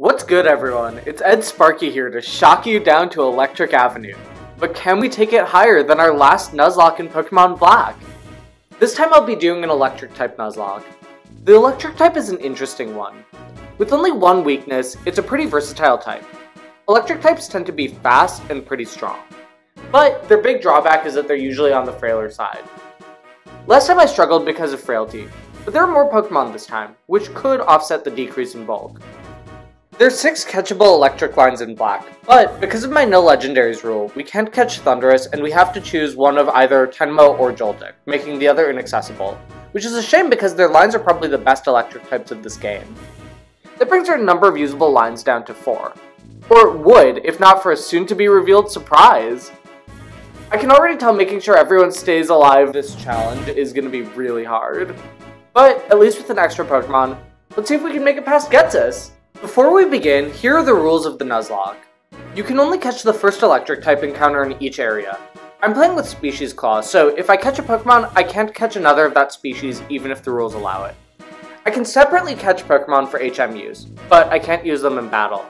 What's good everyone? It's Ed Sparky here to shock you down to Electric Avenue. But can we take it higher than our last Nuzlocke in Pokemon Black? This time I'll be doing an electric type Nuzlocke. The electric type is an interesting one. With only one weakness, it's a pretty versatile type. Electric types tend to be fast and pretty strong. But their big drawback is that they're usually on the frailer side. Last time I struggled because of frailty, but there are more Pokemon this time, which could offset the decrease in bulk. There's 6 catchable electric lines in black, but because of my no legendaries rule, we can't catch Thundurus and we have to choose one of either Tynamo or Joltik, making the other inaccessible, which is a shame because their lines are probably the best electric types of this game. That brings our number of usable lines down to 4. Or would, if not for a soon-to-be revealed surprise. I can already tell making sure everyone stays alive this challenge is going to be really hard. But, at least with an extra Pokemon, let's see if we can make it past Ghetsis! Before we begin, here are the rules of the Nuzlocke. You can only catch the first electric type encounter in each area. I'm playing with Species Clause, so if I catch a Pokemon, I can't catch another of that species even if the rules allow it. I can separately catch Pokemon for HM use, but I can't use them in battle.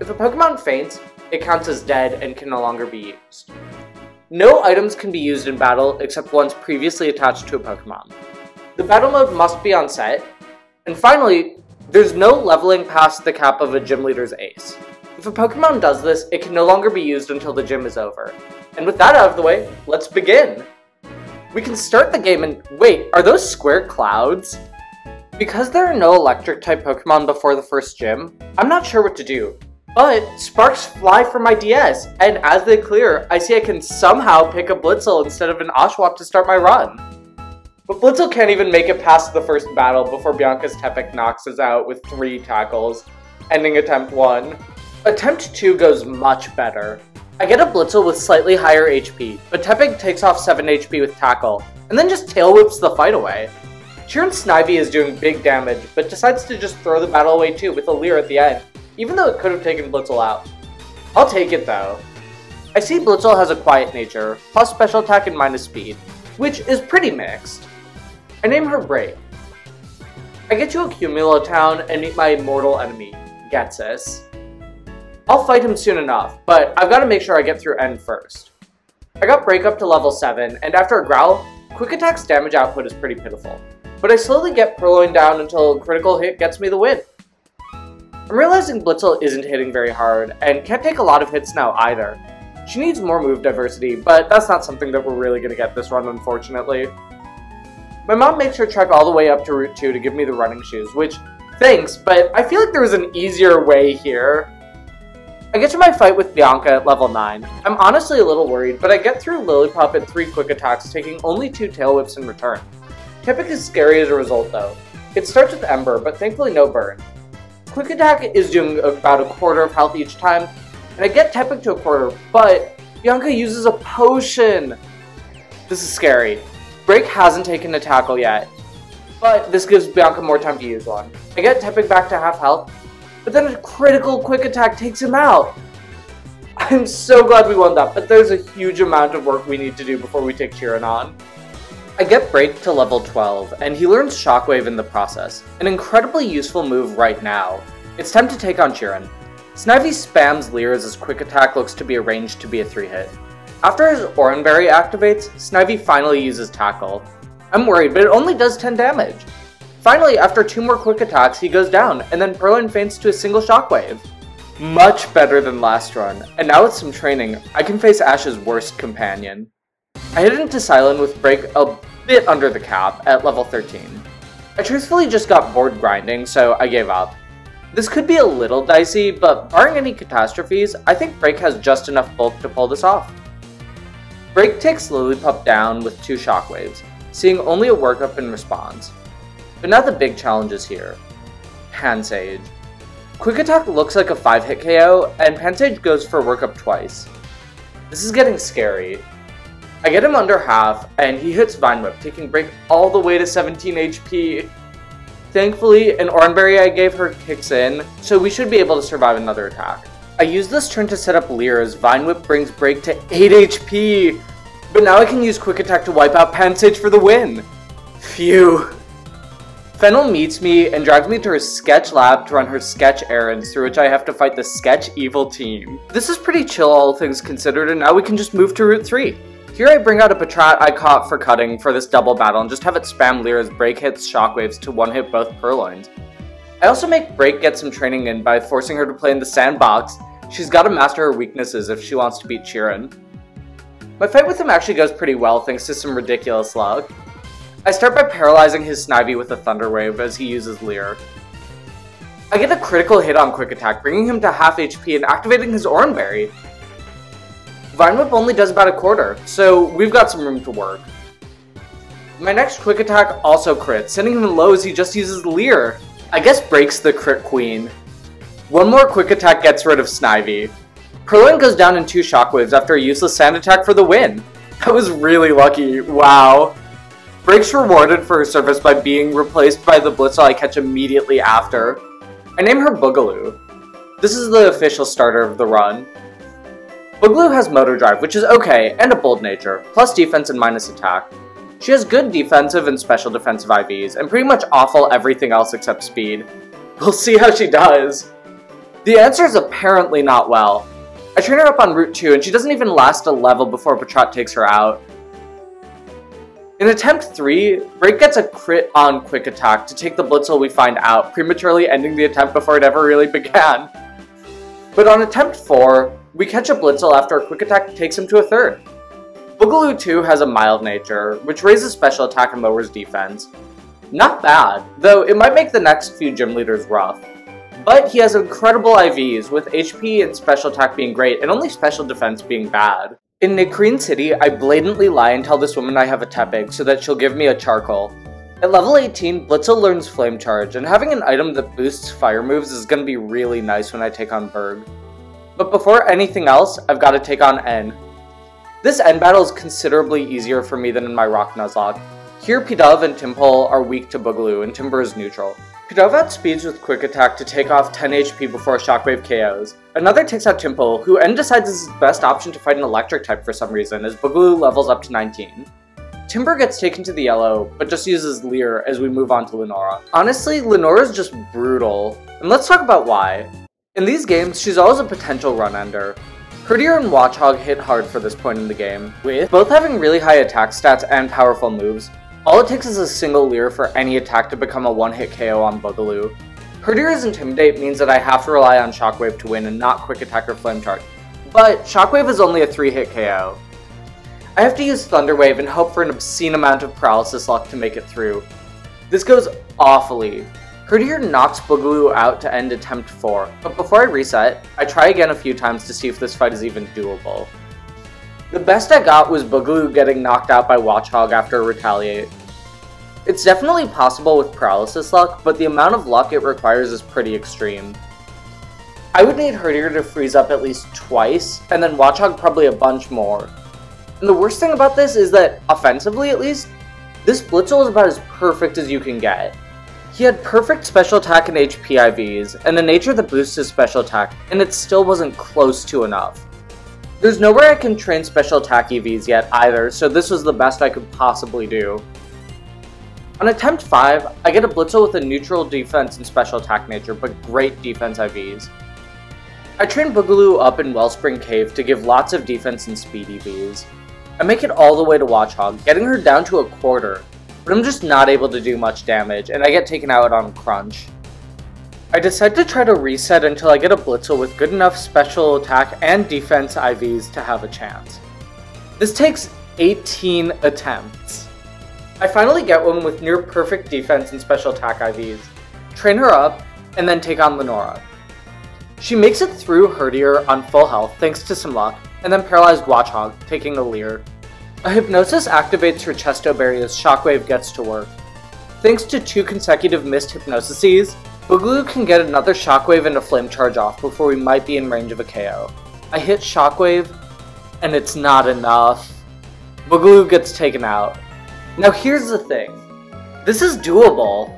If a Pokemon faints, it counts as dead and can no longer be used. No items can be used in battle except ones previously attached to a Pokemon. The battle mode must be on set, and finally, there's no leveling past the cap of a gym leader's ace. If a Pokemon does this, it can no longer be used until the gym is over. And with that out of the way, let's begin! We can start the game and- wait, are those square clouds? Because there are no electric type Pokemon before the first gym, I'm not sure what to do. But sparks fly from my DS, and as they clear, I see I can somehow pick a Blitzle instead of an Oshawott to start my run. But Blitzle can't even make it past the first battle before Bianca's Tepig knocks us out with three tackles, ending attempt 1. Attempt 2 goes much better. I get a Blitzle with slightly higher HP, but Tepig takes off 7 HP with Tackle, and then just tail whips the fight away. Cheren Snivy is doing big damage, but decides to just throw the battle away too with a Leer at the end, even though it could have taken Blitzle out. I'll take it though. I see Blitzle has a quiet nature, plus special attack and minus speed, which is pretty mixed. I name her Break. I get to Accumula Town and meet my mortal enemy, Ghetsis. I'll fight him soon enough, but I've got to make sure I get through N first. I got Break up to level 7, and after a growl, Quick Attack's damage output is pretty pitiful. But I slowly get Purrloin down until critical hit gets me the win. I'm realizing Blitzle isn't hitting very hard, and can't take a lot of hits now either. She needs more move diversity, but that's not something that we're really going to get this run, unfortunately. My mom makes her trek all the way up to Route 2 to give me the running shoes, which, thanks, but I feel like there was an easier way here. I get to my fight with Bianca at level 9. I'm honestly a little worried, but I get through Lillipup at 3 quick attacks, taking only 2 tail whips in return. Tepig is scary as a result though. It starts with Ember, but thankfully no burn. Quick attack is doing about a quarter of health each time, and I get Tepig to a quarter, but Bianca uses a potion! This is scary. Break hasn't taken a tackle yet, but this gives Bianca more time to use one. I get Tepig back to half health, but then a critical quick attack takes him out. I'm so glad we won that, but there's a huge amount of work we need to do before we take Cheren on. I get Break to level 12, and he learns Shockwave in the process, an incredibly useful move right now. It's time to take on Cheren. Snivy spams Leer as his quick attack looks to be arranged to be a 3-hit. After his Oranberry activates, Snivy finally uses Tackle. I'm worried, but it only does 10 damage. Finally, after two more quick attacks, he goes down, and then Purrloin faints to a single Shockwave. Much better than last run, and now with some training, I can face Ash's worst companion. I hit into Cilan with Break a bit under the cap at level 13. I truthfully just got bored grinding, so I gave up. This could be a little dicey, but barring any catastrophes, I think Break has just enough bulk to pull this off. Break takes Lillipup down with two shockwaves, seeing only a workup in response. But now the big challenge is here. Pansage. Quick Attack looks like a 5-hit KO, and Pansage goes for workup twice. This is getting scary. I get him under half, and he hits Vine Whip, taking Break all the way to 17 HP. Thankfully, an Oranberry I gave her kicks in, so we should be able to survive another attack. I use this turn to set up Leer as Vine Whip brings Break to 8 HP, but now I can use Quick Attack to wipe out Pansage for the win. Phew. Fennel meets me and drags me to her sketch lab to run her sketch errands, through which I have to fight the sketch evil team. This is pretty chill all things considered, and now we can just move to Route 3. Here I bring out a Patrat I caught for cutting for this double battle and just have it spam Lyra's break hits shockwaves to one hit both Purrloins. I also make Break get some training in by forcing her to play in the sandbox. She's gotta master her weaknesses if she wants to beat Cheren. My fight with him actually goes pretty well thanks to some ridiculous luck. I start by paralyzing his Snivy with a Thunder Wave as he uses Leer. I get a critical hit on Quick Attack, bringing him to half HP and activating his Oran Berry. Vine Whip only does about a quarter, so we've got some room to work. My next Quick Attack also crits, sending him low as he just uses Leer. I guess breaks the crit queen. One more Quick Attack gets rid of Snivy. Purrloin goes down in two shockwaves after a useless sand attack for the win. That was really lucky, wow. Breaks rewarded for her service by being replaced by the Blitzle I catch immediately after. I name her Boogaloo. This is the official starter of the run. Boogaloo has Motor Drive, which is okay, and a Bold Nature, plus defense and minus attack. She has good defensive and special defensive IVs, and pretty much awful everything else except speed. We'll see how she does. The answer is apparently not well. I train her up on Route 2, and she doesn't even last a level before Patrat takes her out. In attempt 3, Break gets a crit on Quick Attack to take the Blitzle we find out, prematurely ending the attempt before it ever really began. But on attempt 4, we catch a Blitzle after a Quick Attack takes him to a third. Boogaloo 2 has a mild nature, which raises special attack and lowers defense. Not bad, though it might make the next few gym leaders rough. But he has incredible IVs, with HP and special attack being great, and only special defense being bad. In Nacrene City, I blatantly lie and tell this woman I have a Tepig so that she'll give me a charcoal. At level 18, Blitzle learns Flame Charge, and having an item that boosts fire moves is going to be really nice when I take on Burgh. But before anything else, I've got to take on N. This N battle is considerably easier for me than in my Rock Nuzlocke. Here Pidove and Tympole are weak to Boogaloo, and Timburr is neutral. Pidove outspeeds with Quick Attack to take off 10 HP before Shockwave KOs. Another takes out Tympole, who N decides is his best option to fight an electric type for some reason, as Boogaloo levels up to 19. Timburr gets taken to the yellow, but just uses Leer as we move on to Lenora. Honestly, Lenora is just brutal, and let's talk about why. In these games, she's always a potential run ender. Herdier and Watchog hit hard for this point in the game, with both having really high attack stats and powerful moves, all it takes is a single Leer for any attack to become a one-hit KO on Boogaloo. Herdier's Intimidate means that I have to rely on Shockwave to win and not Quick Attack or Flame Charge, but Shockwave is only a 3-hit KO. I have to use Thunder Wave and hope for an obscene amount of paralysis luck to make it through. This goes awfully. Herdier knocks Boogaloo out to end attempt 4, but before I reset, I try again a few times to see if this fight is even doable. The best I got was Boogaloo getting knocked out by Watchog after Retaliate. It's definitely possible with Paralysis luck, but the amount of luck it requires is pretty extreme. I would need Herdier to freeze up at least twice, and then Watchog probably a bunch more. And the worst thing about this is that, offensively at least, this Blitzle is about as perfect as you can get. He had perfect special attack and HP IVs, and a nature that boosts his special attack, and it still wasn't close to enough. There's nowhere I can train special attack EVs yet either, so this was the best I could possibly do. On attempt 5, I get a Blitzle with a neutral defense and special attack nature, but great defense IVs. I train Boogaloo up in Wellspring Cave to give lots of defense and speed EVs. I make it all the way to Watchog, getting her down to a quarter, but I'm just not able to do much damage, and I get taken out on Crunch. I decide to try to reset until I get a Blitzle with good enough special attack and defense IVs to have a chance. This takes 18 attempts. I finally get one with near perfect defense and special attack IVs, train her up, and then take on Lenora. She makes it through Herdier on full health thanks to some luck, and then paralyzed Watchog, taking a Leer. A Hypnosis activates her Chesto Berry as Shockwave gets to work. Thanks to two consecutive missed Hypnosises, Boogaloo can get another Shockwave and a Flame Charge off before we might be in range of a KO. I hit Shockwave, and it's not enough. Boogaloo gets taken out. Now here's the thing. This is doable.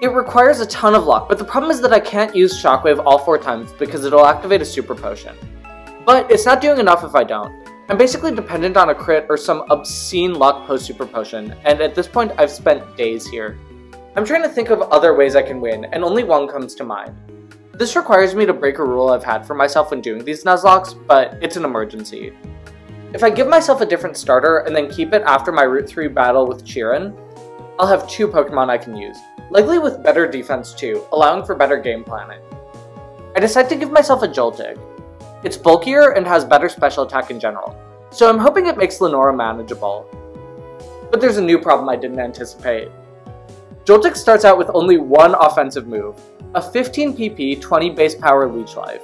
It requires a ton of luck, but the problem is that I can't use Shockwave all four times because it'll activate a Super Potion. But it's not doing enough if I don't. I'm basically dependent on a crit or some obscene luck post Super Potion, and at this point I've spent days here. I'm trying to think of other ways I can win, and only one comes to mind. This requires me to break a rule I've had for myself when doing these Nuzlockes, but it's an emergency. If I give myself a different starter and then keep it after my Route 3 battle with Cheren, I'll have two Pokemon I can use, likely with better defense too, allowing for better game planning. I decide to give myself a Joltik. It's bulkier and has better special attack in general, so I'm hoping it makes Lenora manageable. But there's a new problem I didn't anticipate. Joltik starts out with only one offensive move, a 15 PP 20 base power leech life.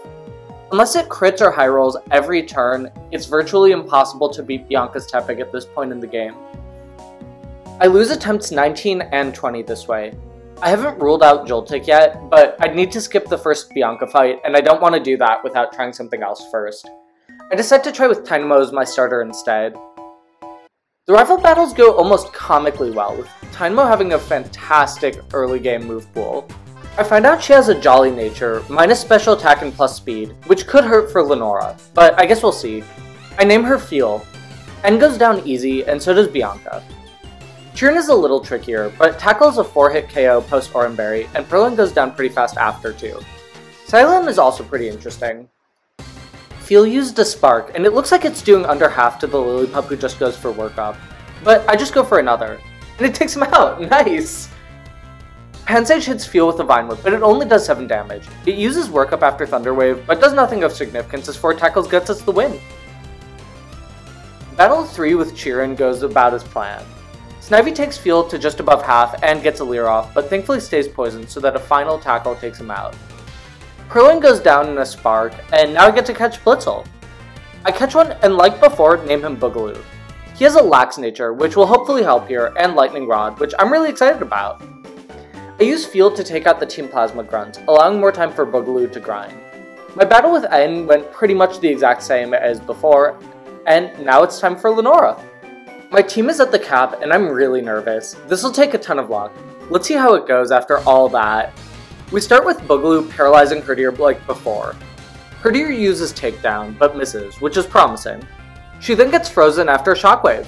Unless it crits or high rolls every turn, it's virtually impossible to beat Bianca's Tepig at this point in the game. I lose attempts 19 and 20 this way. I haven't ruled out Joltik yet, but I'd need to skip the first Bianca fight, and I don't want to do that without trying something else first. I decide to try with Tynamo as my starter instead. The rival battles go almost comically well, with Tynamo having a fantastic early game move pool. I find out she has a jolly nature, minus special attack and plus speed, which could hurt for Lenora, but I guess we'll see. I name her Feel. N goes down easy, and so does Bianca. Cheren is a little trickier, but tackles a 4-hit KO post Oran Berry, and Purrloin goes down pretty fast after too. Cilan is also pretty interesting. Feel used a Spark, and it looks like it's doing under half to the Lillipup who just goes for Work Up. But I just go for another, and it takes him out, nice! Pansage hits Feel with a Vine Whip, but it only does 7 damage. It uses Work Up after Thunder Wave, but does nothing of significance as 4 tackles gets us the win. Battle 3 with Cheren goes about as planned. Snivy takes Feel to just above half and gets a Leer off, but thankfully stays poisoned so that a final tackle takes him out. Purrloin goes down in a spark, and now I get to catch Blitzle. I catch one and like before, name him Boogaloo. He has a lax nature, which will hopefully help here, and Lightning Rod, which I'm really excited about. I use Field to take out the Team Plasma grunts, allowing more time for Boogaloo to grind. My battle with N went pretty much the exact same as before, and now it's time for Lenora. My team is at the cap, and I'm really nervous. This will take a ton of luck. Let's see how it goes after all that. We start with Boogaloo paralyzing Herdier like before. Herdier uses Takedown, but misses, which is promising. She then gets frozen after a Shockwave.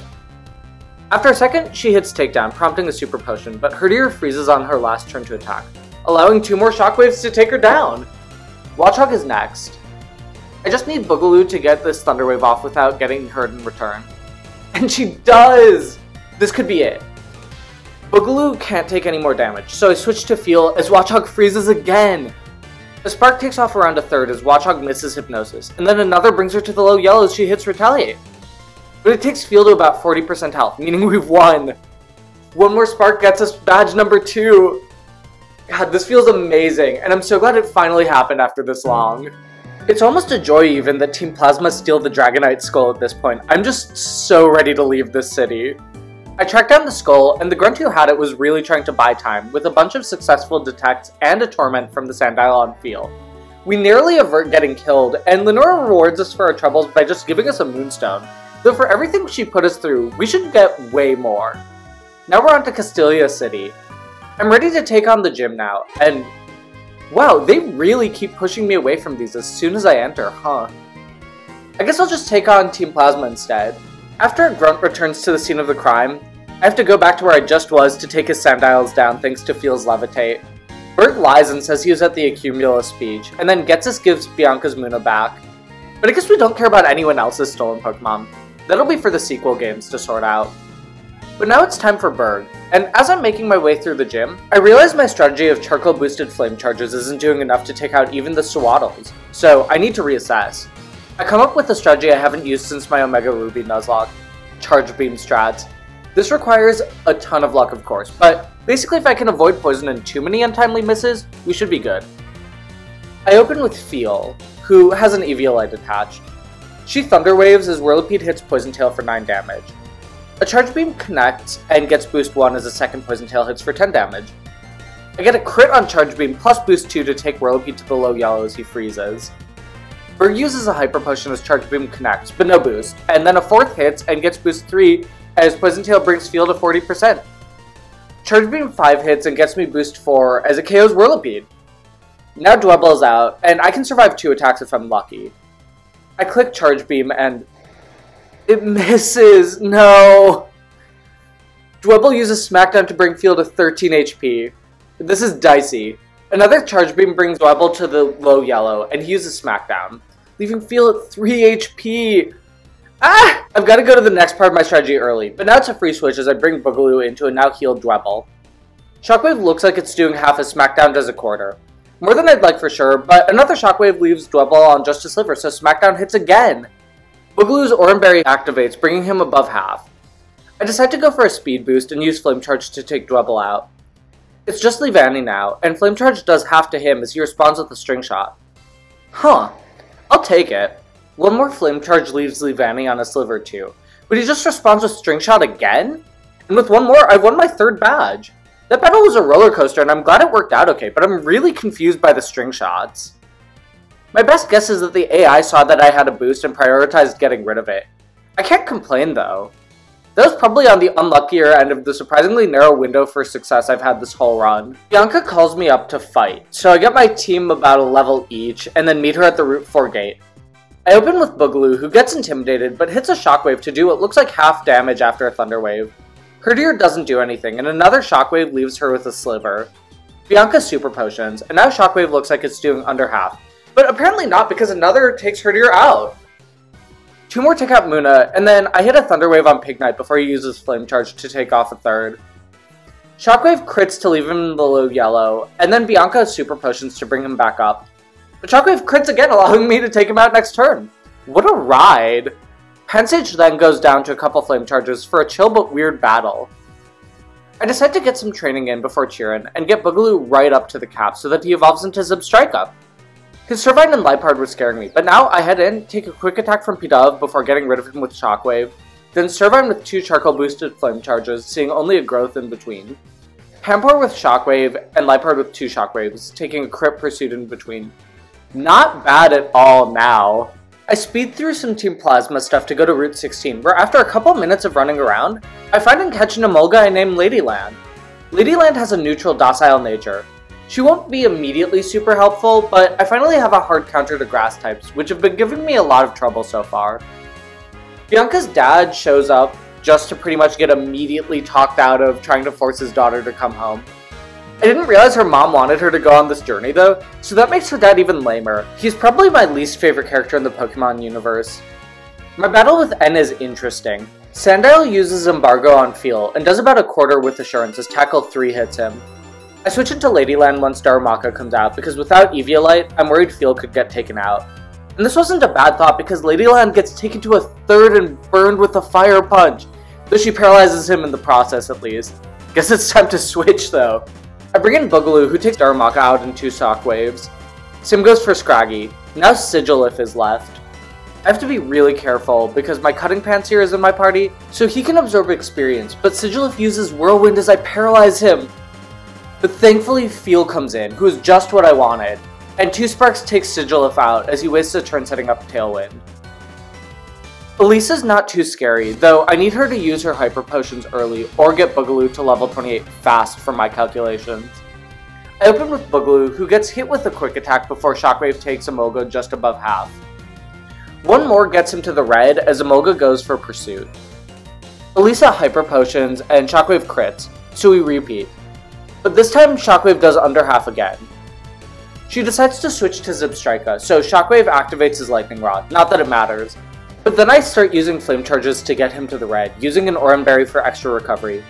After a second, she hits takedown, prompting a super potion, but Herdier freezes on her last turn to attack, allowing two more shockwaves to take her down. Watchog is next. I just need Boogaloo to get this Thunderwave off without getting hurt in return. And she does! This could be it. Boogaloo can't take any more damage, so I switch to Feel as Watchog freezes again. The spark takes off around a third as Watchog misses Hypnosis, and then another brings her to the low yellow as she hits Retaliate. But it takes Feel to about 40% health, meaning we've won. One more spark gets us badge number two. God, this feels amazing, and I'm so glad it finally happened after this long. It's almost a joy even that Team Plasma steal the Dragonite skull at this point. I'm just so ready to leave this city. I tracked down the skull, and the grunt who had it was really trying to buy time, with a bunch of successful detects and a torment from the Sandile on field. We nearly avert getting killed, and Lenora rewards us for our troubles by just giving us a moonstone, Though for everything she put us through, we should get way more. Now we're on to Castelia City. I'm ready to take on the gym now, and wow, they really keep pushing me away from these as soon as I enter, huh? I guess I'll just take on Team Plasma instead. After Grunt returns to the scene of the crime, I have to go back to where I just was to take his Sandiles down thanks to Feel's Levitate. Bert lies and says he was at the Accumulus speech, and then Ghetsis gives Bianca's Munna back. But I guess we don't care about anyone else's stolen Pokemon. That'll be for the sequel games to sort out. But now it's time for Burgh, and as I'm making my way through the gym, I realize my strategy of charcoal boosted flame charges isn't doing enough to take out even the Sewaddles, so I need to reassess. I come up with a strategy I haven't used since my Omega Ruby Nuzlocke, Charge Beam strats. This requires a ton of luck of course, but basically if I can avoid poison and too many untimely misses, we should be good. I open with Feel, who has an Eviolite attached, she Thunder Waves as Whirlipede hits Poison Tail for 9 damage. A Charge Beam connects and gets Boost 1 as a second Poison Tail hits for 10 damage. I get a crit on Charge Beam plus Boost 2 to take Whirlipede to the low yellow as he freezes. Burgh uses a Hyper Potion as Charge Beam connects, but no boost, and then a fourth hits and gets Boost 3 as Poison Tail brings Feel to 40%. Charge Beam 5 hits and gets me Boost 4 as it KOs Whirlipede. Now Dwebble is out, and I can survive 2 attacks if I'm lucky. I click Charge Beam and it misses. No. Dwebble uses Smackdown to bring Feel to 13 HP. This is dicey. Another Charge Beam brings Dwebble to the low yellow, and he uses Smackdown, leaving Feel at 3 HP. Ah! I've got to go to the next part of my strategy early, but now it's a free switch as I bring Boogaloo into a now healed Dwebble. Shockwave looks like it's doing half as Smackdown does a quarter. More than I'd like for sure, but another Shockwave leaves Dwebble on just a sliver, so Smackdown hits again. Boogaloo's Oran Berry activates, bringing him above half. I decide to go for a speed boost and use Flame Charge to take Dwebble out. It's just Leavanny now, and Flame Charge does half to him as he responds with a String Shot. Huh. I'll take it. One more Flame Charge leaves Leavanny on a sliver too, but he just responds with String Shot again? And with one more, I've won my third badge. That battle was a roller coaster, and I'm glad it worked out okay, but I'm really confused by the string shots. My best guess is that the AI saw that I had a boost and prioritized getting rid of it. I can't complain though. That was probably on the unluckier end of the surprisingly narrow window for success I've had this whole run. Bianca calls me up to fight, so I get my team about a level each, and then meet her at the Route 4 gate. I open with Boogaloo, who gets intimidated, but hits a shockwave to do what looks like half damage after a thunder wave. Herdier doesn't do anything, and another Shockwave leaves her with a sliver. Bianca super potions, and now Shockwave looks like it's doing under half. But apparently not, because another takes Herdier out. Two more take out Munna, and then I hit a Thunder Wave on Pignite before he uses Flame Charge to take off a third. Shockwave crits to leave him below yellow, and then Bianca super potions to bring him back up. But Shockwave crits again, allowing me to take him out next turn. What a ride! Pansage then goes down to a couple flame charges for a chill but weird battle. I decide to get some training in before Cheren and get Boogaloo right up to the cap so that he evolves into Zebstrika. His Servine and Liepard were scaring me, but now I head in, take a quick attack from Pidove before getting rid of him with Shockwave, then Servine with two charcoal boosted flame charges, seeing only a growth in between. Panpour with Shockwave, and Liepard with two Shockwaves, taking a crit pursuit in between. Not bad at all now. I speed through some Team Plasma stuff to go to Route 16, where after a couple minutes of running around, I find and catch an Emolga I named Ladyland. Ladyland has a neutral, docile nature. She won't be immediately super helpful, but I finally have a hard counter to grass types, which have been giving me a lot of trouble so far. Bianca's dad shows up just to pretty much get immediately talked out of trying to force his daughter to come home. I didn't realize her mom wanted her to go on this journey though, so that makes her dad even lamer. He's probably my least favorite character in the Pokemon universe. My battle with N is interesting. Sandile uses Embargo on Feel, and does about a quarter with Assurance as Tackle 3 hits him. I switch into Ladyland once Darumaka comes out, because without Eviolite, I'm worried Feel could get taken out. And this wasn't a bad thought because Ladyland gets taken to a third and burned with a Fire Punch, though she paralyzes him in the process at least. Guess it's time to switch though. I bring in Boogaloo, who takes Darumaka out in two Shockwaves. Sim goes for Scraggy. Now Sigilyph is left. I have to be really careful because my Cutting Pants here is in my party, so he can absorb experience, but Sigilyph uses Whirlwind as I paralyze him. But thankfully Feel comes in, who is just what I wanted, and Two Sparks takes Sigilyph out as he wastes a turn setting up Tailwind. Elesa's not too scary, though I need her to use her Hyper Potions early or get Boogaloo to level 28 fast for my calculations. I open with Boogaloo, who gets hit with a quick attack before Shockwave takes Emolga just above half. One more gets him to the red as Emolga goes for Pursuit. Elesa Hyper Potions and Shockwave crits, so we repeat. But this time Shockwave does under half again. She decides to switch to Zebstrika, so Shockwave activates his Lightning Rod, not that it matters, but then I start using flame charges to get him to the red, using an Oran Berry for extra recovery.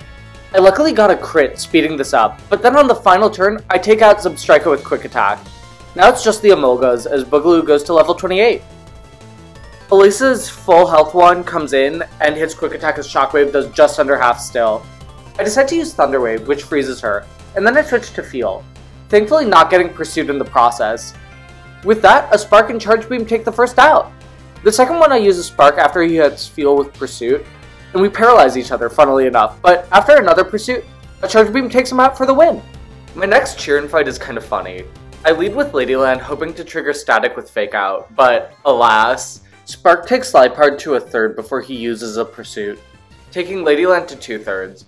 I luckily got a crit, speeding this up, but then on the final turn, I take out Zebstrika with quick attack. Now it's just the Emolgas, as Boogaloo goes to level 28. Elesa's full health one comes in, and hits quick attack as Shockwave does just under half still. I decide to use Thunder Wave, which freezes her, and then I switch to Feel, thankfully not getting pursued in the process. With that, a Spark and Charge Beam take the first out. The second one I use a spark after he hits Feel with Pursuit, and we paralyze each other, funnily enough, but after another Pursuit, a Charge Beam takes him out for the win! My next Cheren fight is kind of funny. I lead with Ladyland hoping to trigger Static with Fake Out, but alas, Spark takes Liepard to a third before he uses a Pursuit, taking Ladyland to two thirds.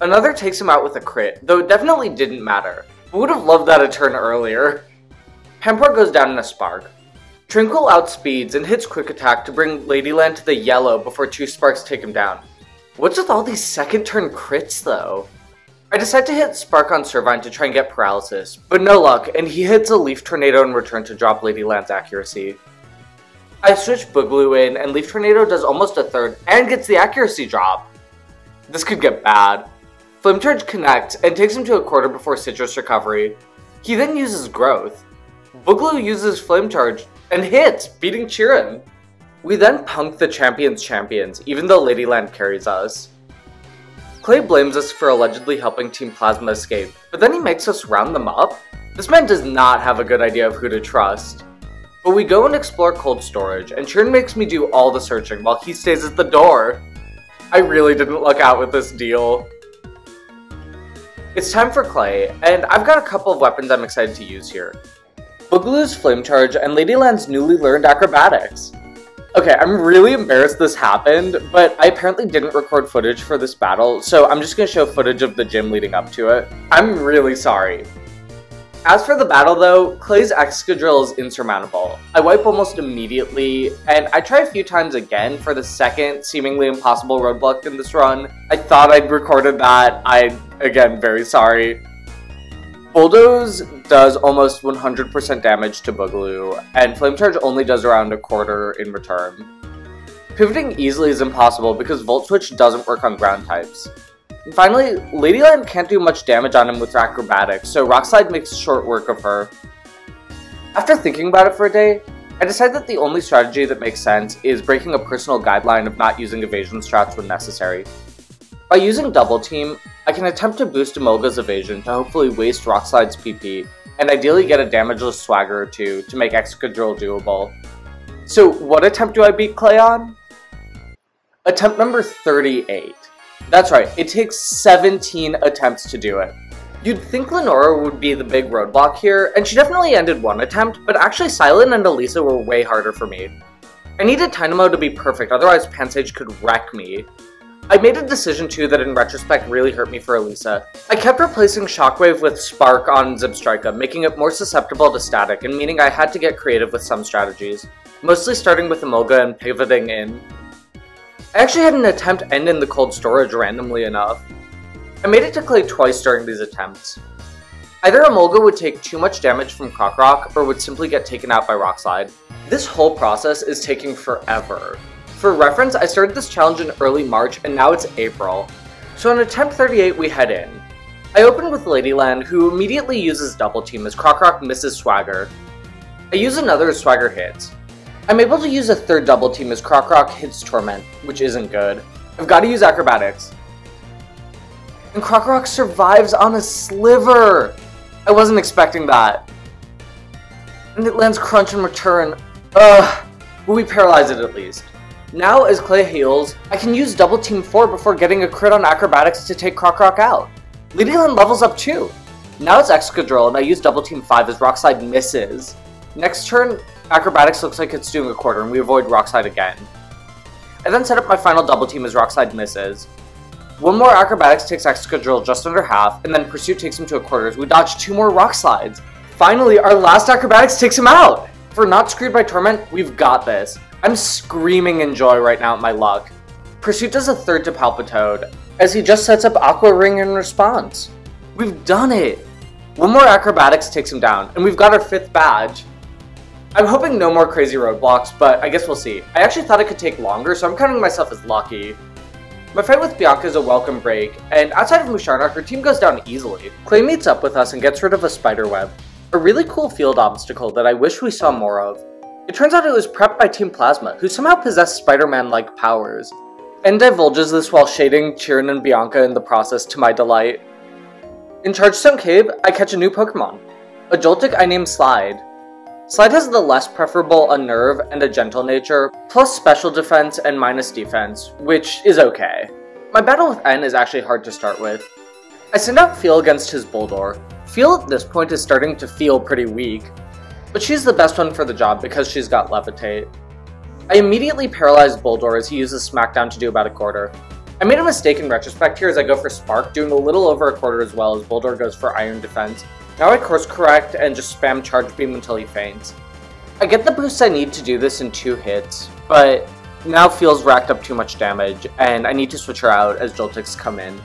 Another takes him out with a crit, though it definitely didn't matter. I would have loved that a turn earlier. Panpour goes down in a Spark. Tranquill outspeeds and hits Quick Attack to bring Ladyland to the yellow before two Sparks take him down. What's with all these second turn crits though? I decide to hit Spark on Servine to try and get paralysis, but no luck, and he hits a Leaf Tornado in return to drop Lady Land's accuracy. I switch Boogaloo in, and Leaf Tornado does almost a third and gets the accuracy drop. This could get bad. Flame Charge connects and takes him to a quarter before Sitrus recovery. He then uses Growth. Boogaloo uses Flame Charge and hits, beating Cheren. We then punk the champion's champions, even though Ladyland carries us. Clay blames us for allegedly helping Team Plasma escape, but then he makes us round them up? This man does not have a good idea of who to trust. But we go and explore cold storage, and Cheren makes me do all the searching while he stays at the door. I really didn't luck out with this deal. It's time for Clay, and I've got a couple of weapons I'm excited to use here. Boogaloo's Flame Charge and Ladyland's newly learned acrobatics. Okay, I'm really embarrassed this happened, but I apparently didn't record footage for this battle, so I'm just gonna show footage of the gym leading up to it. I'm really sorry. As for the battle though, Clay's Excadrill is insurmountable. I wipe almost immediately, and I try a few times again for the second seemingly impossible roadblock in this run. I thought I'd recorded that, I, again, very sorry. Bulldoze does almost 100% damage to Boogaloo, and Flame Charge only does around a quarter in return. Pivoting easily is impossible because Volt Switch doesn't work on ground types. And finally, Ladyland can't do much damage on him with acrobatics, so Rock Slide makes short work of her. After thinking about it for a day, I decide that the only strategy that makes sense is breaking a personal guideline of not using evasion strats when necessary. By using Double Team, I can attempt to boost Emolga's evasion to hopefully waste Rockslide's PP, and ideally get a damageless swagger or two to make Excadrill doable. So what attempt do I beat Clay on? Attempt number 38. That's right, it takes 17 attempts to do it. You'd think Lenora would be the big roadblock here, and she definitely ended one attempt, but actually Cilan and Elesa were way harder for me. I needed Tynamo to be perfect, otherwise Pansage could wreck me. I made a decision too that in retrospect really hurt me for Elesa. I kept replacing Shockwave with Spark on Zebstrika, making it more susceptible to static, and meaning I had to get creative with some strategies, mostly starting with Emolga and pivoting in. I actually had an attempt end in the cold storage randomly enough. I made it to Clay twice during these attempts. Either Emolga would take too much damage from Krokorok, or would simply get taken out by Rock Slide. This whole process is taking forever. For reference, I started this challenge in early March, and now it's April. So on attempt 38, we head in. I open with Ladyland, who immediately uses Double Team as Krokorok misses Swagger. I use another as Swagger hits. I'm able to use a third Double Team as Krokorok hits Torment, which isn't good. I've got to use Acrobatics. And Krokorok survives on a sliver! I wasn't expecting that. And it lands Crunch in return. Ugh, but we paralyze it at least. Now, as Clay heals, I can use Double Team 4 before getting a crit on Acrobatics to take Krokorok out. Ladyland levels up too. Now it's Excadrill, and I use Double Team 5 as Rockslide misses. Next turn, Acrobatics looks like it's doing a quarter, and we avoid Rockslide again. I then set up my final Double Team as Rockslide misses. One more Acrobatics takes Excadrill just under half, and then Pursuit takes him to a quarter as we dodge two more Rock Slides. Finally, our last Acrobatics takes him out! If we're not screwed by Torment, we've got this. I'm screaming in joy right now at my luck. Pursuit does a third to Palpitoad, as he just sets up Aqua Ring in response. We've done it! One more acrobatics takes him down, and we've got our fifth badge. I'm hoping no more crazy roadblocks, but I guess we'll see. I actually thought it could take longer, so I'm counting myself as lucky. My fight with Bianca is a welcome break, and outside of Musharna, her team goes down easily. Clay meets up with us and gets rid of a spider web. A really cool field obstacle that I wish we saw more of. It turns out it was prepped by Team Plasma, who somehow possess Spider-Man-like powers, and divulges this while shading Cheren and Bianca in the process to my delight. In Chargestone Cave, I catch a new Pokemon. A Joltik I name Slide. Slide has the less preferable Unnerve and a Gentle nature, plus special defense and minus defense, which is okay. My battle with N is actually hard to start with. I send out Feel against his Boldore. Feel at this point is starting to feel pretty weak, but she's the best one for the job because she's got Levitate. I immediately paralyzed Boldore as he uses Smackdown to do about a quarter. I made a mistake in retrospect here as I go for Spark, doing a little over a quarter as well as Boldore goes for Iron Defense. Now I course correct and just spam Charge Beam until he faints. I get the boost I need to do this in two hits, but now feels racked up too much damage, and I need to switch her out as Joltik's come in.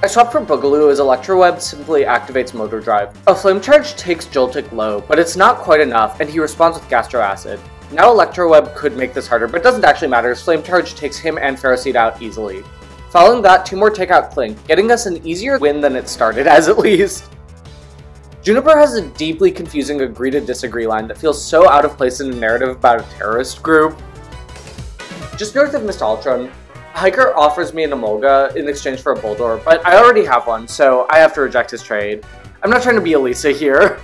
I swap for Boogaloo as Electroweb simply activates Motor Drive. A Flame Charge takes Joltik low, but it's not quite enough, and he responds with Gastro Acid. Now Electroweb could make this harder, but it doesn't actually matter as Flame Charge takes him and Ferroseed out easily. Following that, two more take out Klink, getting us an easier win than it started, as at least. Juniper has a deeply confusing agree to disagree line that feels so out of place in a narrative about a terrorist group. Just north of Mistralton, Hiker offers me an Emolga in exchange for a Boldore, but I already have one, so I have to reject his trade. I'm not trying to be Elesa here.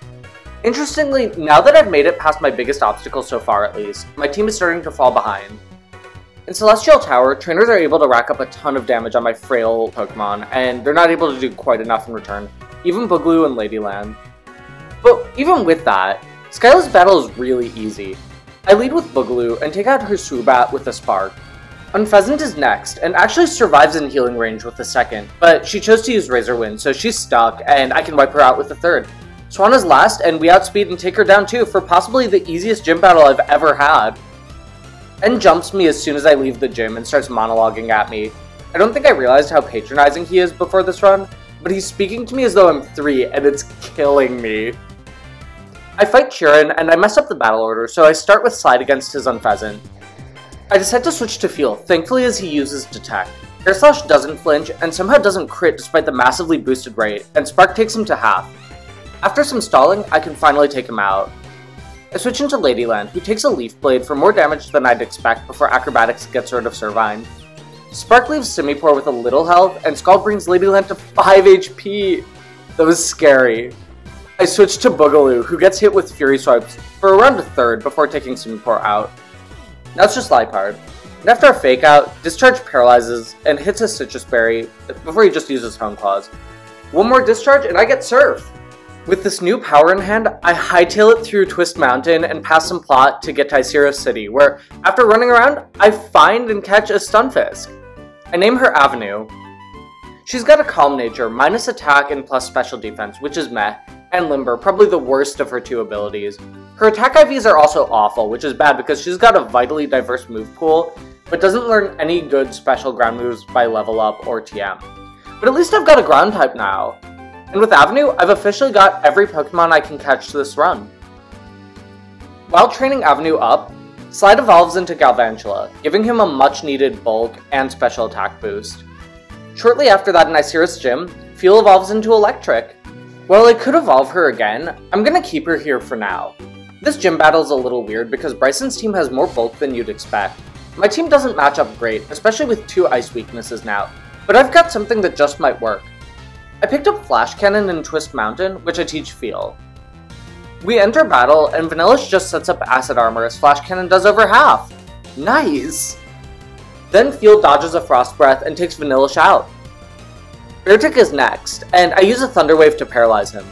Interestingly, now that I've made it past my biggest obstacle so far at least, my team is starting to fall behind. In Celestial Tower, trainers are able to rack up a ton of damage on my frail Pokemon, and they're not able to do quite enough in return, even Boogaloo and Ladyland. But even with that, Skyla's battle is really easy. I lead with Boogaloo and take out her Zubat with a Spark. Unfezant is next, and actually survives in healing range with the second, but she chose to use Razor Wind, so she's stuck, and I can wipe her out with the third. Swan is last, and we outspeed and take her down too for possibly the easiest gym battle I've ever had. N jumps me as soon as I leave the gym and starts monologuing at me. I don't think I realized how patronizing he is before this run, but he's speaking to me as though I'm 3, and it's killing me. I fight Cheren, and I mess up the battle order, so I start with Slide against his Unfezant. I decide to switch to Feel, thankfully as he uses Detect. Air Slash doesn't flinch, and somehow doesn't crit despite the massively boosted rate, and Spark takes him to half. After some stalling, I can finally take him out. I switch into Ladyland, who takes a Leaf Blade for more damage than I'd expect before Acrobatics gets rid of Servine. Spark leaves Simipour with a little health, and Scald brings Ladyland to 5 HP! That was scary. I switch to Boogaloo, who gets hit with Fury Swipes for around a third before taking Simipour out. It's just Liepard. And after a fake out, Discharge paralyzes and hits a Sitrus Berry before he just uses Hone Claws. One more Discharge and I get Surf! With this new power in hand, I hightail it through Twist Mountain and pass some plot to get to Icirrus City, where, after running around, I find and catch a Stunfisk. I name her Avenue. She's got a calm nature, minus attack and plus special defense, which is meh, and Limber, probably the worst of her two abilities. Her attack IVs are also awful, which is bad because she's got a vitally diverse move pool, but doesn't learn any good special ground moves by level up or TM. But at least I've got a ground type now, and with Avenue, I've officially got every Pokemon I can catch this run. While training Avenue up, Slide evolves into Galvantula, giving him a much needed bulk and special attack boost. Shortly after that in Icirrus's gym, Feel evolves into Eelektrik. While I could evolve her again, I'm gonna keep her here for now. This gym battle's a little weird because Brycen's team has more bulk than you'd expect. My team doesn't match up great, especially with two ice weaknesses now, but I've got something that just might work. I picked up Flash Cannon and Twist Mountain, which I teach Feel. We enter battle, and Vanillish just sets up Acid Armor as Flash Cannon does over half. Nice! Then Feel dodges a Frost Breath and takes Vanillish out. Beartic is next, and I use a Thunder Wave to paralyze him.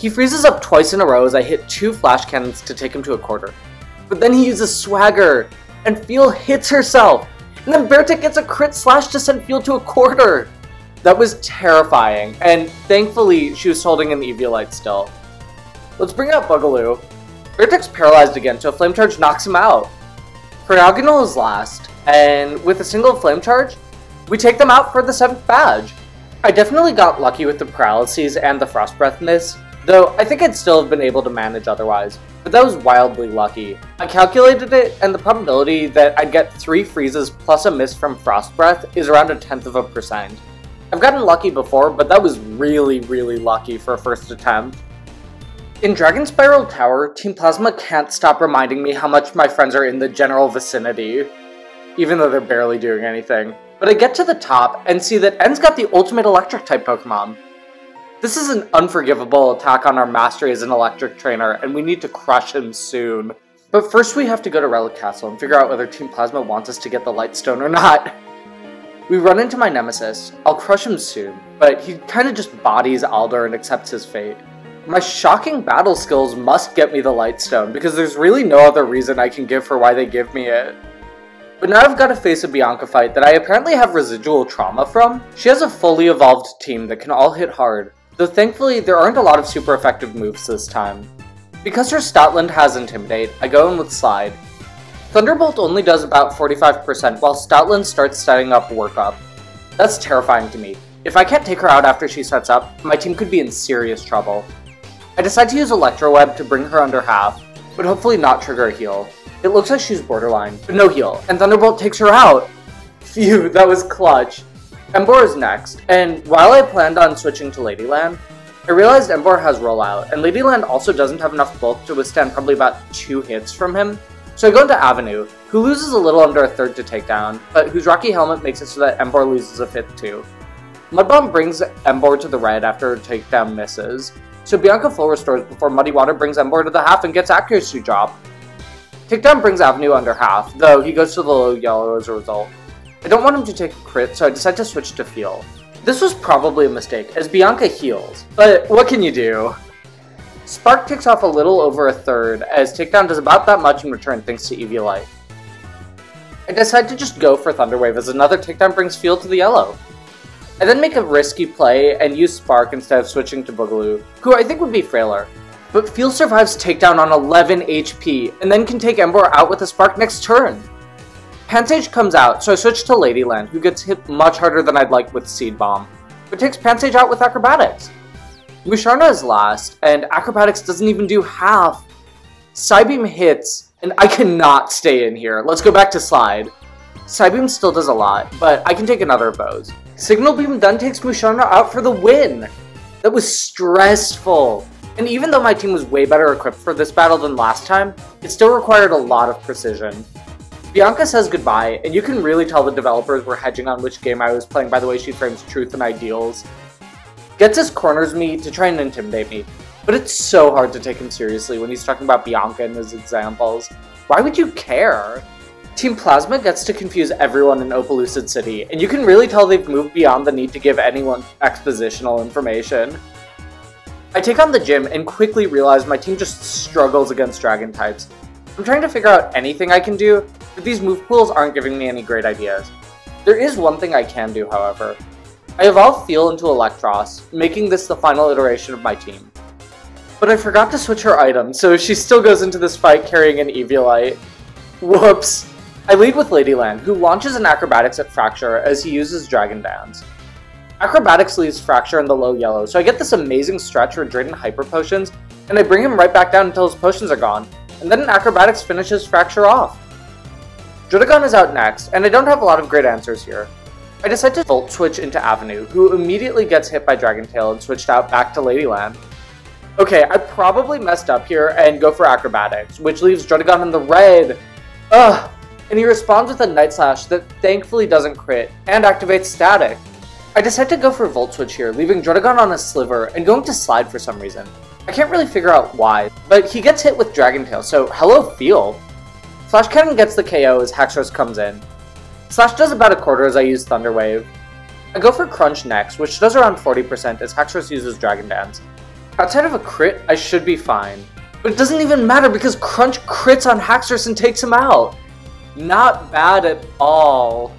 He freezes up twice in a row as I hit two Flash Cannons to take him to a quarter. But then he uses Swagger, and Feel hits herself, and then Beartic gets a crit slash to send Feel to a quarter! That was terrifying, and thankfully she was holding an Eviolite still. Let's bring out Boogaloo. Beartic's paralyzed again, so a Flame Charge knocks him out. Cryogonal is last, and with a single Flame Charge, we take them out for the 7th badge. I definitely got lucky with the paralyses and the Frost Breath miss, though I think I'd still have been able to manage otherwise, but that was wildly lucky. I calculated it, and the probability that I'd get 3 freezes plus a miss from Frost Breath is around a tenth of a percent. I've gotten lucky before, but that was really, really lucky for a first attempt. In Dragon Spiral Tower, Team Plasma can't stop reminding me how much my friends are in the general vicinity, even though they're barely doing anything. But I get to the top and see that N's got the ultimate electric type Pokemon. This is an unforgivable attack on our mastery as an electric trainer, and we need to crush him soon. But first we have to go to Relic Castle and figure out whether Team Plasma wants us to get the Light Stone or not. We run into my nemesis. I'll crush him soon, but he kind of just bodies Alder and accepts his fate. My shocking battle skills must get me the Light Stone, because there's really no other reason I can give for why they give me it. But now I've got to face a Bianca fight that I apparently have residual trauma from. She has a fully evolved team that can all hit hard, though thankfully there aren't a lot of super effective moves this time. Because her Stoutland has Intimidate, I go in with Slide. Thunderbolt only does about 45% while Stoutland starts setting up workup. That's terrifying to me. If I can't take her out after she sets up, my team could be in serious trouble. I decide to use Electro Web to bring her under half, but hopefully not trigger a heal. It looks like she's borderline, but no heal, and Thunderbolt takes her out! Phew, that was clutch. Emboar is next, and while I planned on switching to Ladyland, I realized Emboar has rollout, and Ladyland also doesn't have enough bulk to withstand probably about two hits from him, so I go into Avenue, who loses a little under a third to takedown, but whose Rocky Helmet makes it so that Emboar loses a fifth too. Mudbomb brings Emboar to the red after takedown misses, so Bianca full restores before Muddy Water brings Emboar to the half and gets accuracy drop. Takedown brings Avenue under half, though he goes to the low yellow as a result. I don't want him to take a crit, so I decide to switch to Feel. This was probably a mistake, as Bianca heals, but what can you do? Spark takes off a little over a third, as Takedown does about that much in return thanks to Eviolite. I decide to just go for Thunderwave as another takedown brings Feel to the yellow. I then make a risky play and use Spark instead of switching to Boogaloo, who I think would be frailer. But Feel survives takedown on 11 HP, and then can take Emboar out with a Spark next turn. Pansage comes out, so I switch to Ladyland, who gets hit much harder than I'd like with Seed Bomb, but takes Pansage out with Acrobatics. Musharna is last, and Acrobatics doesn't even do half. Psybeam hits, and I cannot stay in here. Let's go back to Slide. Psybeam still does a lot, but I can take another those. Signal Beam then takes Musharna out for the win! That was stressful. And even though my team was way better equipped for this battle than last time, it still required a lot of precision. Bianca says goodbye, and you can really tell the developers were hedging on which game I was playing by the way she frames truth and ideals. Ghetsis corners me to try and intimidate me, but it's so hard to take him seriously when he's talking about Bianca and his examples. Why would you care? Team Plasma gets to confuse everyone in Opelucid City, and you can really tell they've moved beyond the need to give anyone expositional information. I take on the gym and quickly realize my team just struggles against dragon types. I'm trying to figure out anything I can do, but these move pools aren't giving me any great ideas. There is one thing I can do, however. I evolve Feel into Eelektross, making this the final iteration of my team. But I forgot to switch her item, so she still goes into this fight carrying an Eviolite. Whoops! I lead with Ladyland, who launches an Acrobatics at Fraxure as he uses Dragon Dance. Acrobatics leaves Fraxure in the low yellow, so I get this amazing stretch for Drayden Hyper Potions, and I bring him right back down until his potions are gone, and then an Acrobatics finishes Fraxure off. Druddigon is out next, and I don't have a lot of great answers here. I decide to Volt Switch into Avenue, who immediately gets hit by Dragon Tail and switched out back to Ladyland. Okay, I probably messed up here and go for Acrobatics, which leaves Druddigon in the red. Ugh, and he responds with a Night Slash that thankfully doesn't crit, and activates Static. I decide to go for Volt Switch here, leaving Druddigon on a sliver, and going to Slide for some reason. I can't really figure out why, but he gets hit with Dragon Tail, so hello Feel. Flash Cannon gets the KO as Haxorus comes in. Slash does about a quarter as I use Thunder Wave. I go for Crunch next, which does around 40% as Haxorus uses Dragon Dance. Outside of a crit, I should be fine. But it doesn't even matter because Crunch crits on Haxorus and takes him out. Not bad at all.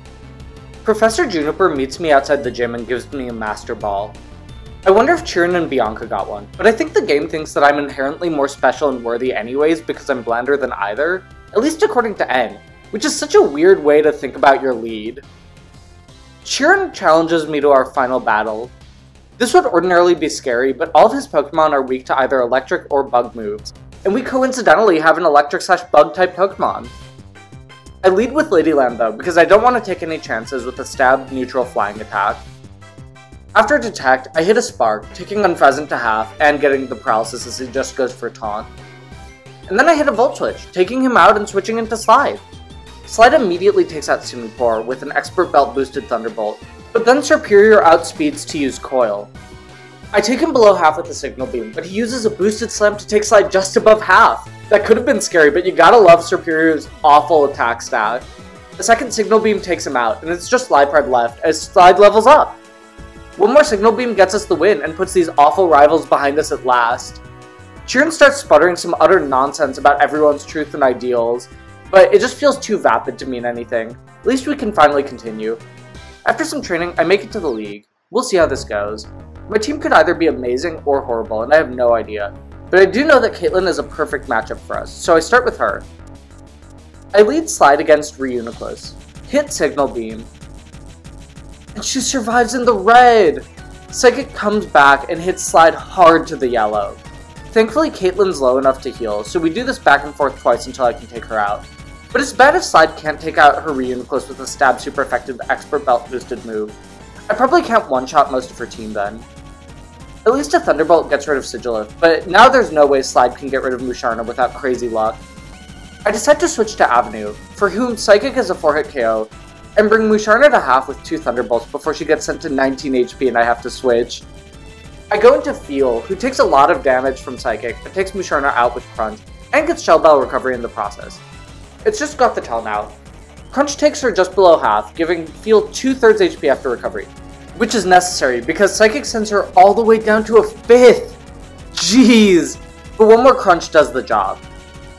Professor Juniper meets me outside the gym and gives me a Master Ball. I wonder if Cheren and Bianca got one, but I think the game thinks that I'm inherently more special and worthy anyways because I'm blander than either, at least according to N, which is such a weird way to think about your lead. Cheren challenges me to our final battle. This would ordinarily be scary, but all of his Pokemon are weak to either electric or bug moves, and we coincidentally have an electric slash bug type Pokemon. I lead with Ladyland though, because I don't want to take any chances with a stab neutral flying attack. After Detect, I hit a Spark, taking Unfezant to half and getting the Paralysis as he just goes for Taunt. And then I hit a Volt Switch, taking him out and switching into Slide. Slide immediately takes out Simipour with an Expert Belt boosted Thunderbolt, but then Serperior outspeeds to use Coil. I take him below half with the Signal Beam, but he uses a boosted Slam to take Slide just above half. That could have been scary, but you gotta love Serperior's awful attack stat. The second Signal Beam takes him out, and it's just Liepard left as Slide levels up. One more Signal Beam gets us the win and puts these awful rivals behind us at last. Cheren starts sputtering some utter nonsense about everyone's truth and ideals, but it just feels too vapid to mean anything. At least we can finally continue. After some training, I make it to the league. We'll see how this goes. My team could either be amazing or horrible, and I have no idea. But I do know that Caitlyn is a perfect matchup for us, so I start with her. I lead Slide against Reuniclus, hit Signal Beam, and she survives in the red! Psychic comes back and hits Slide hard to the yellow. Thankfully, Caitlyn's low enough to heal, so we do this back and forth twice until I can take her out. But it's bad if Slide can't take out her Reuniclus with a stab super effective expert belt boosted move. I probably can't one-shot most of her team then. At least a Thunderbolt gets rid of Sigilyph, but now there's no way Slide can get rid of Musharna without crazy luck. I decide to switch to Avenue, for whom Psychic is a 4-hit KO, and bring Musharna to half with two Thunderbolts before she gets sent to 19 HP and I have to switch. I go into Feel, who takes a lot of damage from Psychic, but takes Musharna out with Crunch, and gets Shell Bell recovery in the process. It's just Gothitelle now. Crunch takes her just below half, giving Feel 2 thirds HP after recovery, which is necessary because Psychic sends her all the way down to a fifth! Jeez! But one more Crunch does the job.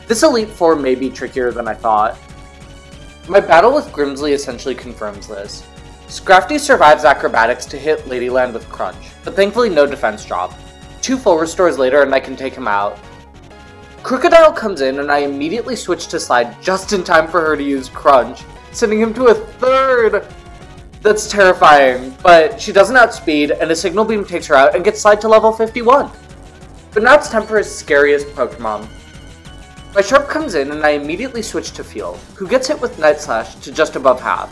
This Elite Four may be trickier than I thought. My battle with Grimsley essentially confirms this. Scrafty survives acrobatics to hit Ladyland with Crunch, but thankfully no defense drop. Two full restores later and I can take him out. Krookodile comes in and I immediately switch to Slide just in time for her to use Crunch, sending him to a third! That's terrifying, but she doesn't outspeed and a Signal Beam takes her out and gets Slide to level 51. But now it's time for his scariest Pokemon. Bisharp comes in and I immediately switch to Feel, who gets hit with Night Slash to just above half.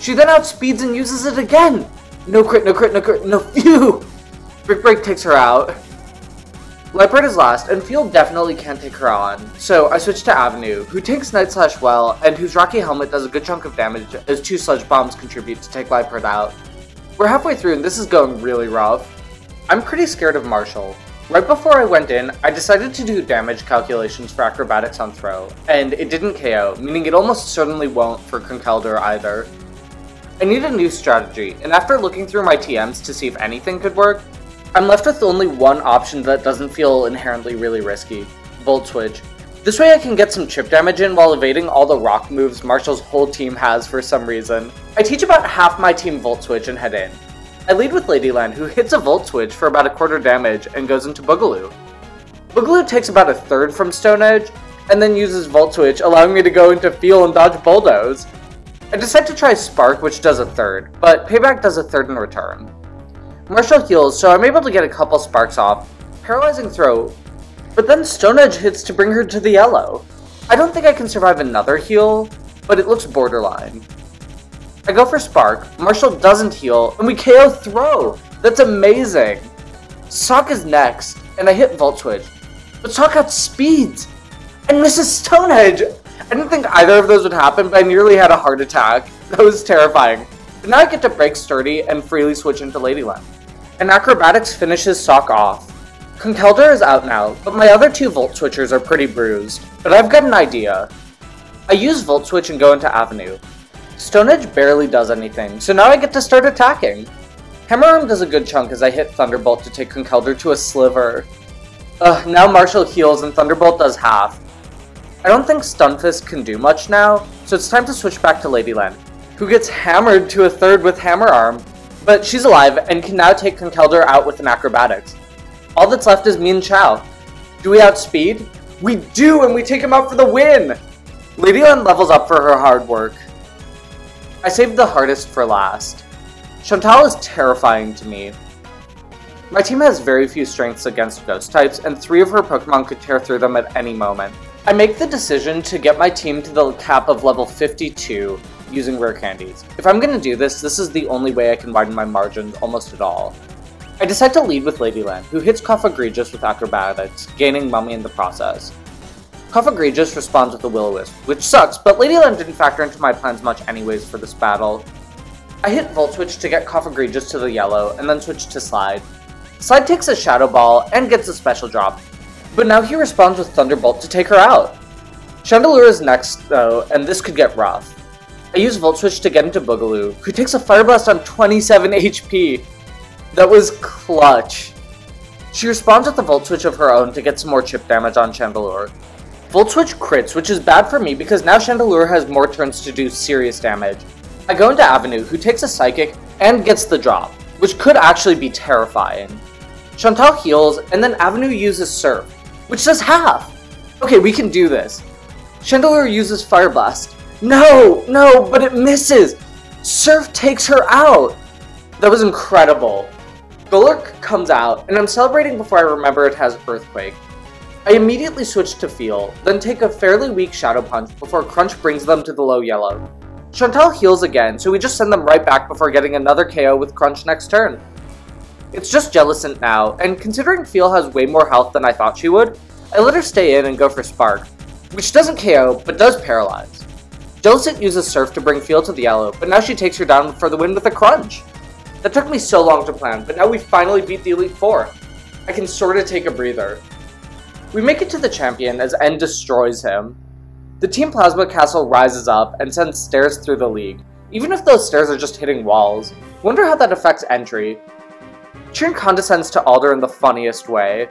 She then outspeeds and uses it again! No crit, no crit, no crit, no phew! Brick Break takes her out. Liepard is last, and Field definitely can't take her on, so I switch to Avenue, who takes Night Slash well, and whose Rocky Helmet does a good chunk of damage as two Sludge Bombs contribute to take Liepard out. We're halfway through and this is going really rough. I'm pretty scared of Marshall. Right before I went in, I decided to do damage calculations for Acrobatics on Throh, and it didn't KO, meaning it almost certainly won't for Conkeldurr either. I need a new strategy, and after looking through my TMs to see if anything could work, I'm left with only one option that doesn't feel inherently really risky, Volt Switch. This way I can get some chip damage in while evading all the rock moves Marshall's whole team has for some reason. I teach about half my team Volt Switch and head in. I lead with Ladyland, who hits a Volt Switch for about a quarter damage and goes into Boogaloo. Boogaloo takes about a third from Stone Edge, and then uses Volt Switch, allowing me to go into Feel and dodge Bulldoze. I decide to try Spark, which does a third, but Payback does a third in return. Marshall heals, so I'm able to get a couple sparks off, paralyzing Throh, but then Stone Edge hits to bring her to the yellow. I don't think I can survive another heal, but it looks borderline. I go for Spark, Marshall doesn't heal, and we KO Throh! That's amazing! Sawk is next, and I hit Volt Switch, but Sawk outspeeds and misses Stone Edge! I didn't think either of those would happen, but I nearly had a heart attack. That was terrifying. But now I get to break Sturdy and freely switch into Ladyland and Acrobatics finishes Sawk off. Conkeldurr is out now, but my other two Volt Switchers are pretty bruised. But I've got an idea. I use Volt Switch and go into Avenue. Stone Edge barely does anything, so now I get to start attacking. Hammer Arm does a good chunk as I hit Thunderbolt to take Conkeldurr to a sliver. Ugh, now Marshall heals and Thunderbolt does half. I don't think Stunfisk can do much now, so it's time to switch back to Ladyland, who gets hammered to a third with Hammer Arm. But she's alive and can now take Conkeldurr out with an acrobatics. All that's left is Mienshao. Do we outspeed? We do, and we take him out for the win! Ladyland levels up for her hard work. I saved the hardest for last. Shauntal is terrifying to me. My team has very few strengths against ghost types, and three of her Pokemon could tear through them at any moment. I make the decision to get my team to the cap of level 52, using rare candies. If I'm gonna do this, this is the only way I can widen my margins almost at all. I decide to lead with Ladyland, who hits Cofagrigus with acrobatics, gaining Mummy in the process. Cofagrigus responds with a Will-O-Wisp, which sucks, but Ladyland didn't factor into my plans much anyways for this battle. I hit Volt Switch to get Cofagrigus to the yellow, and then switch to Slide. Slide takes a Shadow Ball and gets a special drop, but now he responds with Thunderbolt to take her out. Chandelure is next, though, and this could get rough. I use Volt Switch to get into Boogaloo, who takes a Fire Blast on 27 HP. That was clutch. She responds with a Volt Switch of her own to get some more chip damage on Chandelure. Volt Switch crits, which is bad for me because now Chandelure has more turns to do serious damage. I go into Avenue, who takes a Psychic and gets the drop, which could actually be terrifying. Shauntal heals, and then Avenue uses Surf, which does half. Okay, we can do this. Chandelure uses Fire Blast. No, no, but it misses! Surf takes her out! That was incredible. Golurk comes out, and I'm celebrating before I remember it has Earthquake. I immediately switch to Feel, then take a fairly weak Shadow Punch before Crunch brings them to the low yellow. Shauntal heals again, so we just send them right back before getting another KO with Crunch next turn. It's just Jellicent now, and considering Feel has way more health than I thought she would, I let her stay in and go for Spark, which doesn't KO, but does paralyze. Jellicent uses Surf to bring Feel to the yellow, but now she takes her down for the win with a Crunch. That took me so long to plan, but now we finally beat the Elite Four. I can sorta take a breather. We make it to the champion as N destroys him. The Team Plasma Castle rises up and sends stairs through the league, even if those stairs are just hitting walls. Wonder how that affects entry. Cheren condescends to Alder in the funniest way.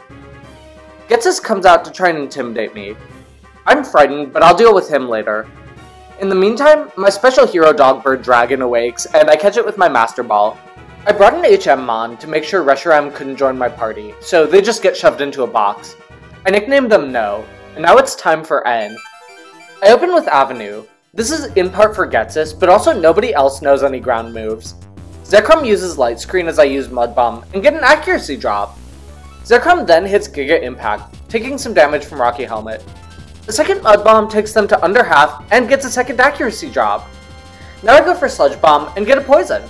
Ghetsis comes out to try and intimidate me. I'm frightened, but I'll deal with him later. In the meantime, my special hero Dogbird Dragon awakes, and I catch it with my Master Ball. I brought an HM Mon to make sure Reshiram couldn't join my party, so they just get shoved into a box. I nicknamed them No, and now it's time for N. I open with Avenue. This is in part for Ghetsis, but also nobody else knows any ground moves. Zekrom uses Light Screen as I use Mud Bomb, and get an accuracy drop. Zekrom then hits Giga Impact, taking some damage from Rocky Helmet. The second Mud Bomb takes them to under half, and gets a second accuracy drop. Now I go for Sludge Bomb, and get a Poison.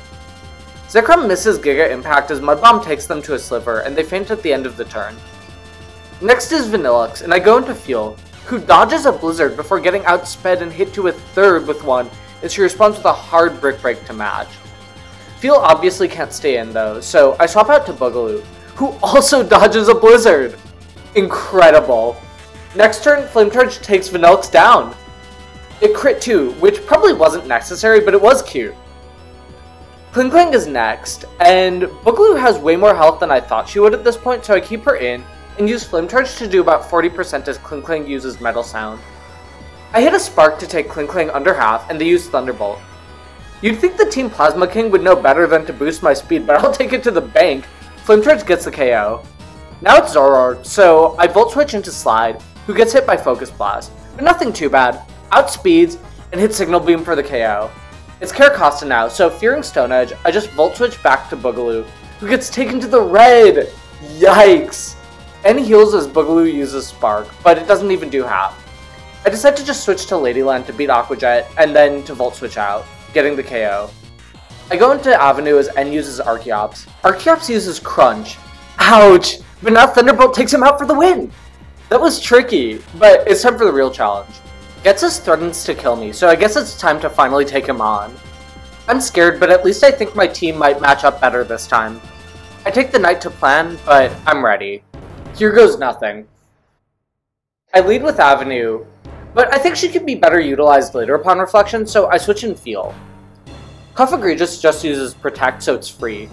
Zekrom misses Giga Impact as Mud Bomb takes them to a sliver, and they faint at the end of the turn. Next is Vanilluxe, and I go into Fuel, who dodges a Blizzard before getting outsped and hit to a third with one as she responds with a hard Brick Break to match. Fuel obviously can't stay in though, so I swap out to Boogaloo, who also dodges a Blizzard! Incredible! Next turn, Flame Charge takes Vanilluxe down! It crit too, which probably wasn't necessary, but it was cute. Klinklang is next, and Boogaloo has way more health than I thought she would at this point, so I keep her in, and use Flame Charge to do about 40% as Klinklang uses Metal Sound. I hit a Spark to take Klinklang under half, and they use Thunderbolt. You'd think the Team Plasma King would know better than to boost my speed, but I'll take it to the bank. Flame Charge gets the KO. Now it's Zoroark, so I Volt Switch into Slide, who gets hit by Focus Blast, but nothing too bad. Outspeeds, and hits Signal Beam for the KO. It's Carracosta now, so fearing Stone Edge, I just Volt Switch back to Boogaloo, who gets taken to the red! Yikes! N heals as Boogaloo uses Spark, but it doesn't even do half. I decide to just switch to Ladyland to beat Aqua Jet, and then to Volt Switch out, getting the KO. I go into Avenue as N uses Archeops. Archeops uses Crunch. Ouch! But now Thunderbolt takes him out for the win! That was tricky, but it's time for the real challenge. Ghetsis threatens to kill me, so I guess it's time to finally take him on. I'm scared, but at least I think my team might match up better this time. I take the night to plan, but I'm ready. Here goes nothing. I lead with Avenue, but I think she could be better utilized later upon reflection, so I switch in Feel. Cofagrigus just uses Protect, so it's free.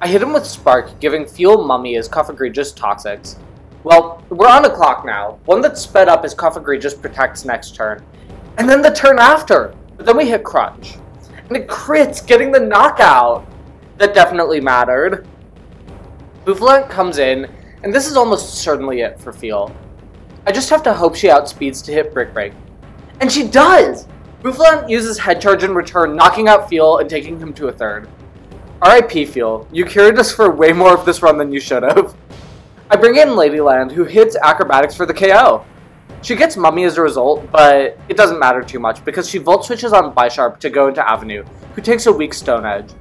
I hit him with Spark, giving Fuel Mummy as Cofagrigus Toxics. Well, we're on a clock now. One that's sped up is as just Protects next turn. And then the turn after! But then we hit Crunch. And it crits, getting the knockout! That definitely mattered. Bouffalant comes in, and this is almost certainly it for Feel. I just have to hope she outspeeds to hit Brick Break. And she does! Bouffalant uses Head Charge in return, knocking out Feel and taking him to a third. RIP Feel, you carried us for way more of this run than you should have. I bring in Ladyland, who hits Acrobatics for the KO. She gets Mummy as a result, but it doesn't matter too much because she Volt Switches on Bisharp to go into Avenue, who takes a weak Stone Edge.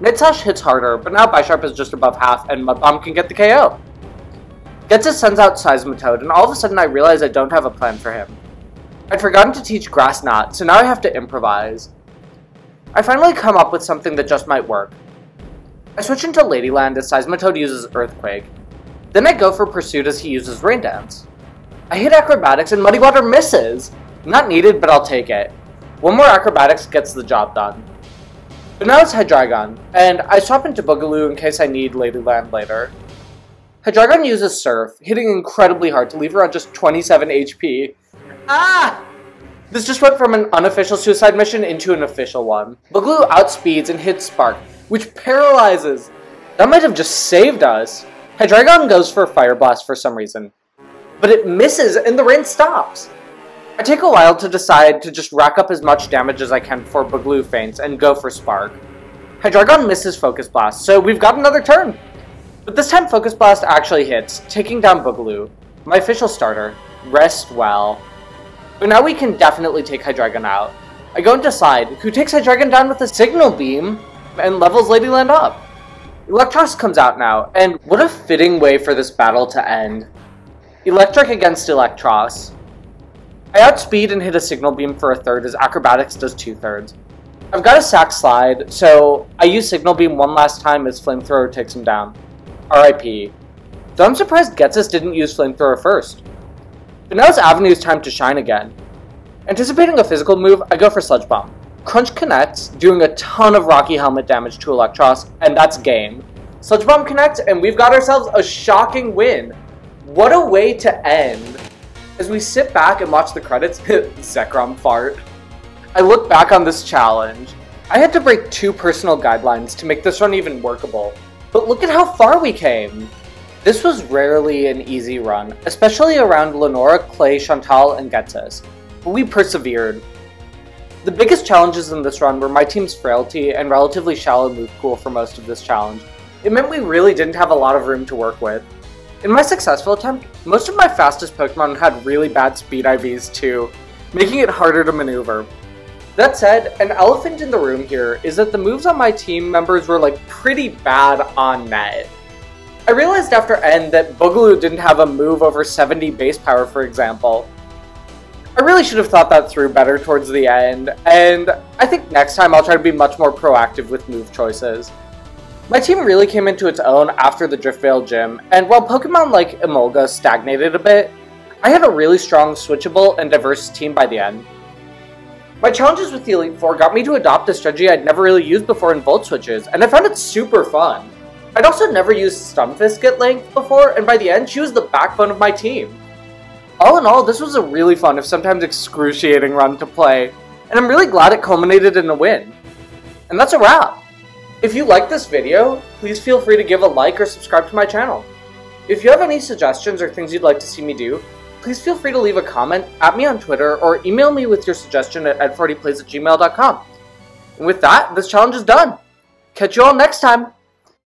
Night Slash hits harder, but now Bisharp is just above half and Mud Bomb can get the KO. Ghetsis sends out Seismitoad, and all of a sudden I realize I don't have a plan for him. I'd forgotten to teach Grass Knot, so now I have to improvise. I finally come up with something that just might work. I switch into Ladyland as Seismitoad uses Earthquake. Then I go for Pursuit as he uses Rain Dance. I hit Acrobatics and Muddy Water misses! Not needed, but I'll take it. One more Acrobatics gets the job done. But now it's Hydreigon, and I swap into Boogaloo in case I need Ladyland later. Hydreigon uses Surf, hitting incredibly hard to leave her on just 27 HP. Ah! This just went from an unofficial suicide mission into an official one. Boogaloo outspeeds and hits Spark, which paralyzes. That might have just saved us. Hydreigon goes for Fire Blast for some reason. But it misses and the rain stops. I take a while to decide to just rack up as much damage as I can before Boogaloo faints and go for Spark. Hydreigon misses Focus Blast, so we've got another turn! But this time Focus Blast actually hits, taking down Boogaloo, my official starter. Rest well. But now we can definitely take Hydreigon out. I go and decide who takes Hydreigon down with a Signal Beam and levels Ladyland up. Eelektross comes out now, and what a fitting way for this battle to end. Electric against Eelektross. I outspeed and hit a Signal Beam for a third as Acrobatics does two thirds. I've got a Sack Slide, so I use Signal Beam one last time as Flamethrower takes him down. RIP. Though I'm surprised Ghetsis didn't use Flamethrower first. But now it's Avenue's time to shine again. Anticipating a physical move, I go for Sludge Bomb. Crunch connects, doing a ton of Rocky Helmet damage to Eelektross, and that's game. Sludge Bomb connects, and we've got ourselves a shocking win. What a way to end. As we sit back and watch the credits, Zekrom fart. I look back on this challenge. I had to break two personal guidelines to make this run even workable. But look at how far we came! This was rarely an easy run, especially around Lenora, Clay, Shauntal, and Ghetsis. But we persevered. The biggest challenges in this run were my team's frailty and relatively shallow move pool for most of this challenge. It meant we really didn't have a lot of room to work with. In my successful attempt, most of my fastest Pokemon had really bad speed IVs too, making it harder to maneuver. That said, an elephant in the room here is that the moves on my team members were like pretty bad on net. I realized after N that Boogaloo didn't have a move over 70 base power for example. I really should have thought that through better towards the end, and I think next time I'll try to be much more proactive with move choices. My team really came into its own after the Driftveil Gym, and while Pokemon like Emolga stagnated a bit, I had a really strong, switchable, and diverse team by the end. My challenges with the Elite Four got me to adopt a strategy I'd never really used before in Volt Switches, and I found it super fun. I'd also never used Stunfisk at length before, and by the end, she was the backbone of my team. All in all, this was a really fun, if sometimes excruciating run to play, and I'm really glad it culminated in a win. And that's a wrap! If you liked this video, please feel free to give a like or subscribe to my channel. If you have any suggestions or things you'd like to see me do, please feel free to leave a comment, at me on Twitter, or email me with your suggestion at ed40plays at gmail.com. And with that, this challenge is done. Catch you all next time!